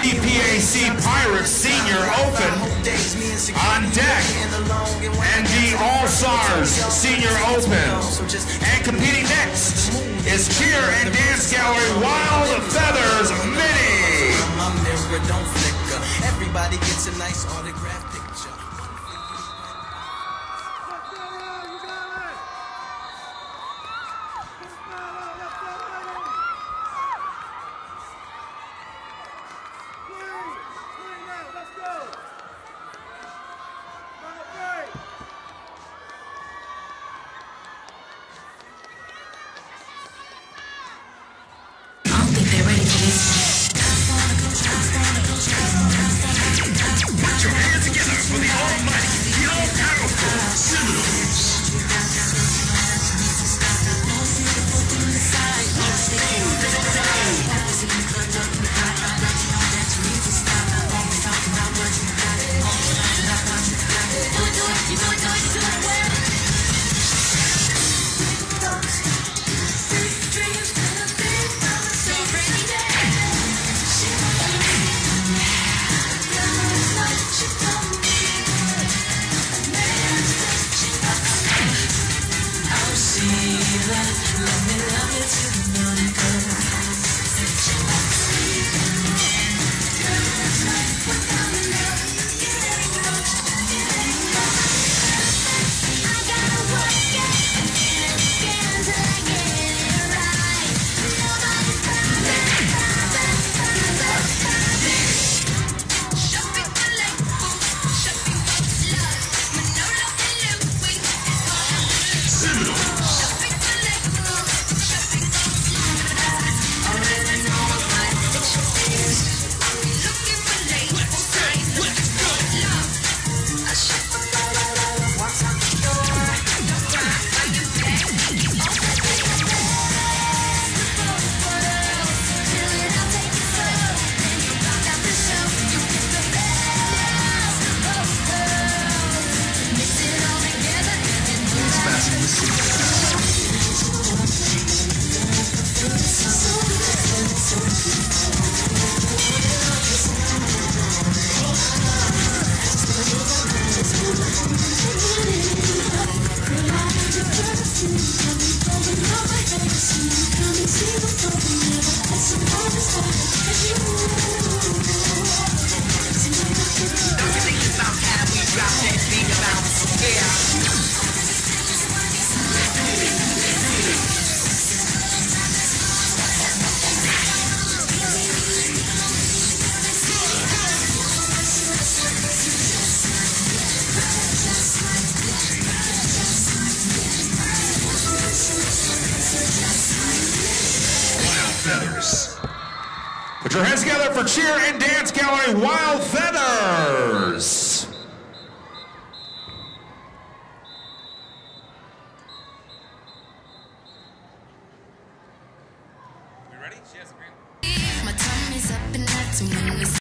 BAC Pirates Senior Open on deck, and the All Stars Senior Open. And competing next is Cheer and Dance Gallery Wild Wild Feathers. Put your hands together for Cheer and Dance Gallery Wild Feathers. Tummy's up and not too many